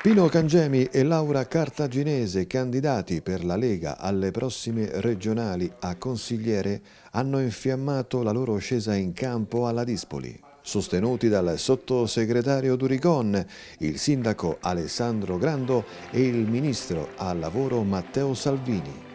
Pino Cangemi e Laura Cartaginese, candidati per la Lega alle prossime regionali a consigliere, hanno infiammato la loro scesa in campo alla Dispoli. Sostenuti dal sottosegretario Durigon, il sindaco Alessandro Grando e il ministro al lavoro Matteo Salvini.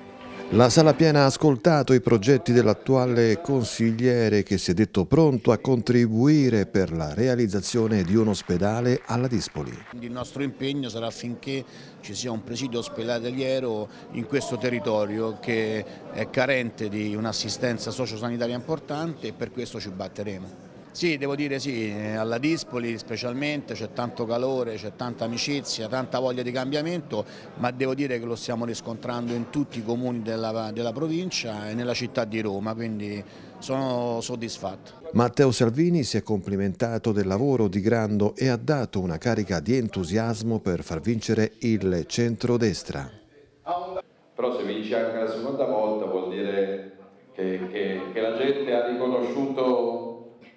La Sala Piena ha ascoltato i progetti dell'attuale consigliere che si è detto pronto a contribuire per la realizzazione di un ospedale alla Dispoli. Il nostro impegno sarà affinché ci sia un presidio ospedaliero in questo territorio che è carente di un'assistenza sociosanitaria importante e per questo ci batteremo. Sì, devo dire sì, alla Dispoli specialmente c'è tanto calore, c'è tanta amicizia, tanta voglia di cambiamento, ma devo dire che lo stiamo riscontrando in tutti i comuni della, della provincia e nella città di Roma, quindi sono soddisfatto. Matteo Salvini si è complimentato del lavoro di Grando e ha dato una carica di entusiasmo per far vincere il centrodestra. Però se vince anche la seconda volta vuol dire che, che, che la gente ha riconosciuto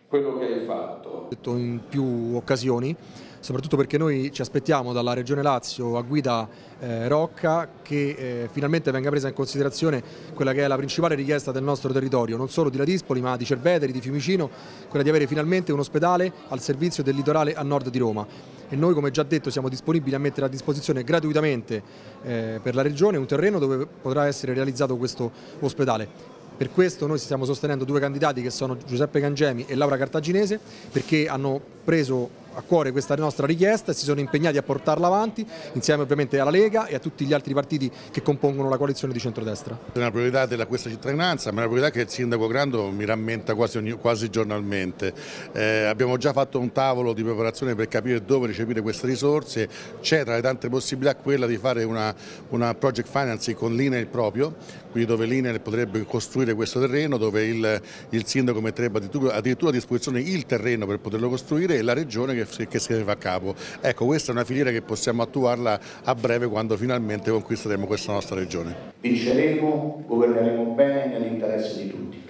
quello che hai fatto. Detto in più occasioni, soprattutto perché noi ci aspettiamo dalla Regione Lazio a guida eh, Rocca che eh, finalmente venga presa in considerazione quella che è la principale richiesta del nostro territorio, non solo di Ladispoli ma di Cerveteri, di Fiumicino, quella di avere finalmente un ospedale al servizio del litorale a nord di Roma e noi come già detto siamo disponibili a mettere a disposizione gratuitamente eh, per la Regione un terreno dove potrà essere realizzato questo ospedale. Per questo noi stiamo sostenendo due candidati che sono Giuseppe Cangemi e Laura Cartaginese perché hanno preso a cuore questa nostra richiesta e si sono impegnati a portarla avanti insieme ovviamente alla Lega e a tutti gli altri partiti che compongono la coalizione di centrodestra. È una priorità della questa cittadinanza, ma è una priorità che il sindaco Grando mi rammenta quasi, ogni, quasi giornalmente. Eh, abbiamo già fatto un tavolo di preparazione per capire dove recepire queste risorse, c'è tra le tante possibilità quella di fare una, una project financing con l'INEL proprio, quindi dove l'INEL potrebbe costruire questo terreno, dove il, il sindaco metterebbe addirittura a disposizione il terreno per poterlo costruire e la regione che che se ne fa capo. Ecco, questa è una filiera che possiamo attuarla a breve quando finalmente conquisteremo questa nostra regione. Vinceremo, governeremo bene nell'interesse di tutti.